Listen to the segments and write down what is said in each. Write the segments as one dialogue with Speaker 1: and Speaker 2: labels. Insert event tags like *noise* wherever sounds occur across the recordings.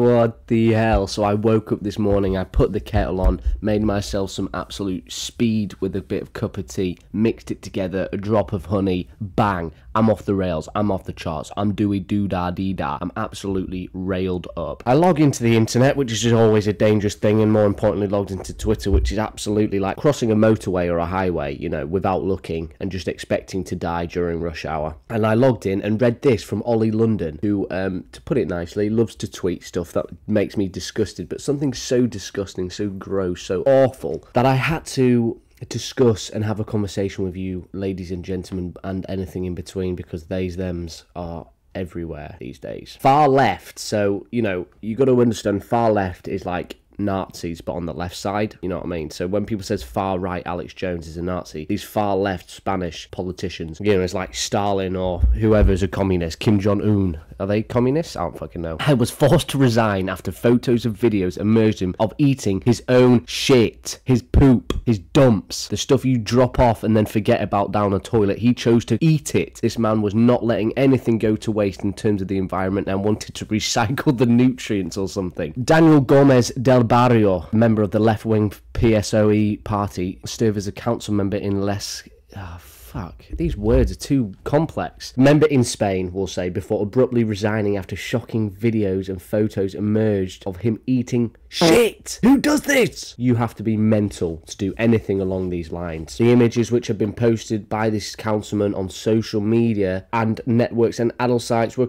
Speaker 1: What the hell? So I woke up this morning, I put the kettle on, made myself some absolute speed with a bit of cup of tea, mixed it together, a drop of honey, bang, I'm off the rails, I'm off the charts, I'm dooey doo da dee da, I'm absolutely railed up. I log into the internet, which is always a dangerous thing, and more importantly, logged into Twitter, which is absolutely like crossing a motorway or a highway, you know, without looking and just expecting to die during rush hour. And I logged in and read this from Ollie London, who, um, to put it nicely, loves to tweet stuff that makes me disgusted, but something so disgusting, so gross, so awful that I had to discuss and have a conversation with you, ladies and gentlemen, and anything in between, because they's thems are everywhere these days. Far left, so you know, you got to understand far left is like Nazis, but on the left side. You know what I mean? So when people says far right, Alex Jones is a Nazi. These far left Spanish politicians, you know, it's like Stalin or whoever's a communist, Kim Jong Un. Are they communists? I don't fucking know. I was forced to resign after photos and videos emerged him of eating his own shit, his poop, his dumps, the stuff you drop off and then forget about down a toilet. He chose to eat it. This man was not letting anything go to waste in terms of the environment and wanted to *laughs* recycle the nutrients or something. Daniel Gomez del Barrio, member of the left wing PSOE party, served as a council member in Les. Oh, ah, fuck. These words are too complex. Member in Spain, we'll say, before abruptly resigning after shocking videos and photos emerged of him eating shit. Who does this? You have to be mental to do anything along these lines. The images which have been posted by this councilman on social media and networks and adult sites were,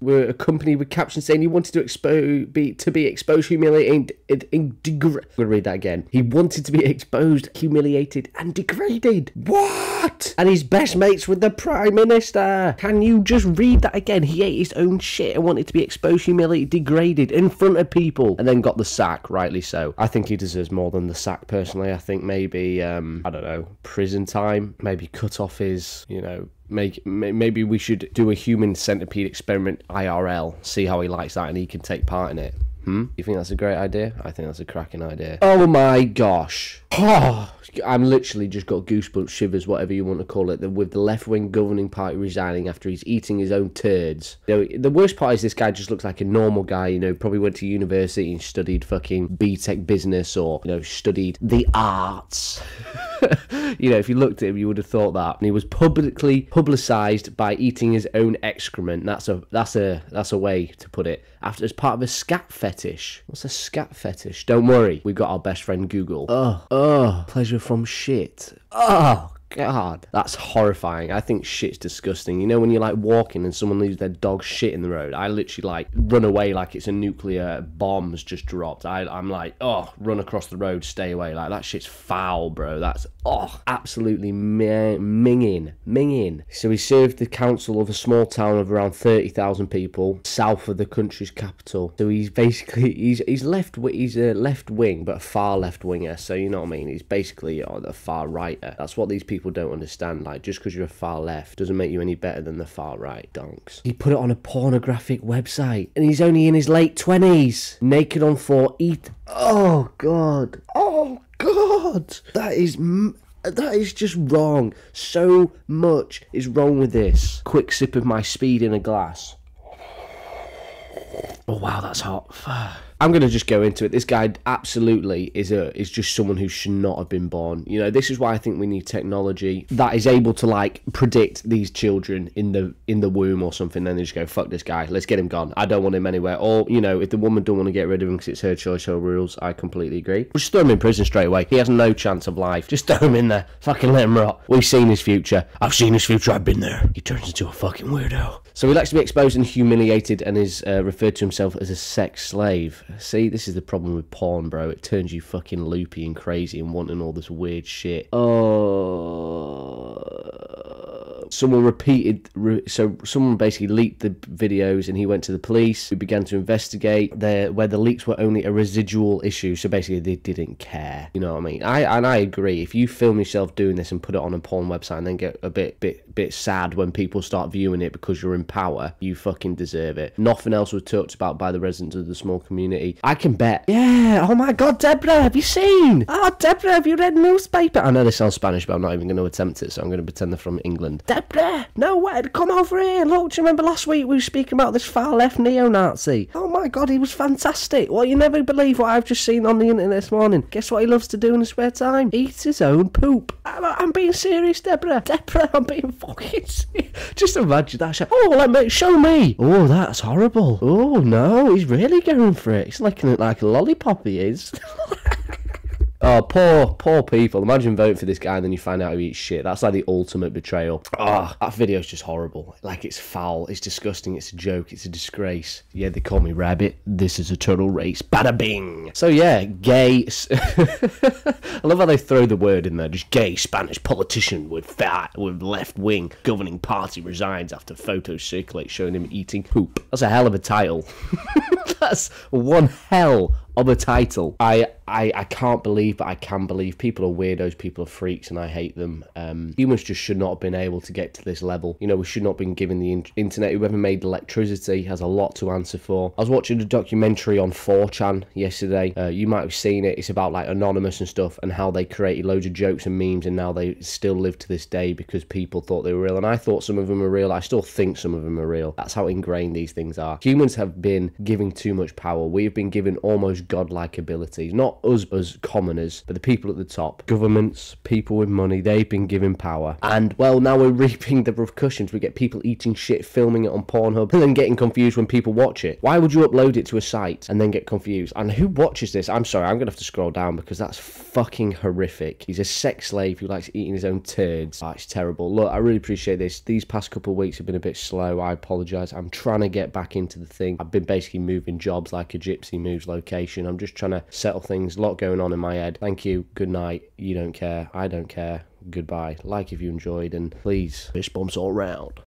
Speaker 1: were accompanied with captions saying he wanted to expose be to be exposed, humiliated, and, and degraded. I'm gonna read that again. He wanted to be exposed, humiliated, and degraded. What? And he's best mates with the prime minister. Can you just read that again? He ate his own shit and wanted to be exposed, humiliated, degraded in front of people, and then got the sack. Rightly so. I think he deserves more than the sack. Personally, I think maybe um, I don't know prison time. Maybe cut off his you know make maybe we should do a human centipede experiment IRL, see how he likes that, and he can take part in it. Hmm? You think that's a great idea? I think that's a cracking idea. Oh my gosh. Oh, *sighs* I'm literally just got goosebumps, shivers, whatever you want to call it, with the left wing governing party resigning after he's eating his own turds. You know, the worst part is this guy just looks like a normal guy, you know, probably went to university and studied fucking BTEC business or, you know, studied the arts. *laughs* *laughs* you know, if you looked at him, you would have thought that. And he was publicly publicized by eating his own excrement. That's a that's a that's a way to put it. After as part of a scat fetish. What's a scat fetish? Don't worry, we've got our best friend Google. Oh, oh, pleasure from shit. Oh, God, that's horrifying. I think shit's disgusting. You know, when you're like walking and someone leaves their dog shit in the road, I literally like run away like it's a nuclear bomb's just dropped. I, I'm like, oh, run across the road, stay away. Like that shit's foul, bro. That's oh, absolutely minging, minging. So he served the council of a small town of around thirty thousand people south of the country's capital. So he's basically he's he's left he's a left wing, but a far left winger. So you know what I mean. He's basically oh, the far righter. That's what these people people don't understand. Like, just because you're a far left doesn't make you any better than the far right, donks. He put it on a pornographic website, and he's only in his late 20s. Naked on 4 eat. Oh, God. Oh, God. That is. That is just wrong. So much is wrong with this. Quick sip of my speed in a glass. Oh wow, that's hot. I'm gonna just go into it. This guy absolutely is a is just someone who should not have been born. You know, this is why I think we need technology that is able to like predict these children in the in the womb or something. Then they just go, fuck this guy, let's get him gone. I don't want him anywhere. Or you know, if the woman don't want to get rid of him because it's her choice, her rules, I completely agree. Just throw him in prison straight away. He has no chance of life. Just throw him in there. Fucking let him rot. We've seen his future. I've seen his future. I've been there. He turns into a fucking weirdo. So he likes to be exposed and humiliated and is uh, referred to himself as a sex slave. See, this is the problem with porn, bro. It turns you fucking loopy and crazy and wanting all this weird shit. Oh. Someone repeated, re- so someone basically leaked the videos and he went to the police who began to investigate there where the leaks were only a residual issue. So basically they didn't care. You know what I mean? I and I agree. If you film yourself doing this and put it on a porn website and then get a bit bit bit sad when people start viewing it because you're in power, you fucking deserve it. Nothing else was talked about by the residents of the small community. I can bet. Yeah. Oh my God, Deborah, have you seen? Oh, Deborah, have you read newspaper? I know they sound Spanish, but I'm not even going to attempt it, so I'm going to pretend they're from England. Deborah, no way, come over here. Look, do you remember last week we were speaking about this far left neo Nazi? Oh my god, he was fantastic. Well, you never believe what I've just seen on the internet this morning. Guess what he loves to do in his spare time? Eat his own poop. I'm, I'm being serious, Deborah. Deborah, I'm being *laughs* fucking serious. Just imagine that shit. Oh, let me, show me. Oh, that's horrible. Oh no, he's really going for it. He's like, like a lollipop, he is. *laughs* Oh, poor, poor people. Imagine voting for this guy and then you find out he eats shit. That's like the ultimate betrayal. Ah, that video's just horrible. Like, it's foul. It's disgusting. It's a joke. It's a disgrace. Yeah, they call me Rabbit. This is a turtle race. Bada bing. So, yeah, gay. *laughs* I love how they throw the word in there. Just gay Spanish politician with fat, with left wing governing party resigns after photos circulate showing him eating poop. That's a hell of a title. *laughs* That's one hell of a title. I, I I can't believe, but I can believe people are weirdos, people are freaks, and I hate them. Um, humans just should not have been able to get to this level. You know, we should not have been given the in- internet. Whoever made electricity has a lot to answer for. I was watching a documentary on 4chan yesterday. Uh, you might have seen it. It's about like anonymous and stuff, and how they created loads of jokes and memes, and now they still live to this day because people thought they were real. And I thought some of them are real. I still think some of them are real. That's how ingrained these things are. Humans have been giving too much power. We have been given almost godlike abilities. Not us as commoners, but the people at the top. Governments, people with money, they've been given power. And well, now we're *laughs* reaping the repercussions. We get people eating shit, filming it on Pornhub, *laughs* and then getting confused when people watch it. Why would you upload it to a site and then get confused? And who watches this? I'm sorry, I'm gonna have to scroll down because that's fucking horrific. He's a sex slave who likes eating his own turds. Oh, it's terrible. Look, I really appreciate this. These past couple of weeks have been a bit slow. I apologise. I'm trying to get back into the thing. I've been basically moving jobs like a gypsy moves location. I'm just trying to settle things. A lot going on in my head. Thank you. Good night. You don't care. I don't care. Goodbye. Like if you enjoyed, and please, fish bumps all round.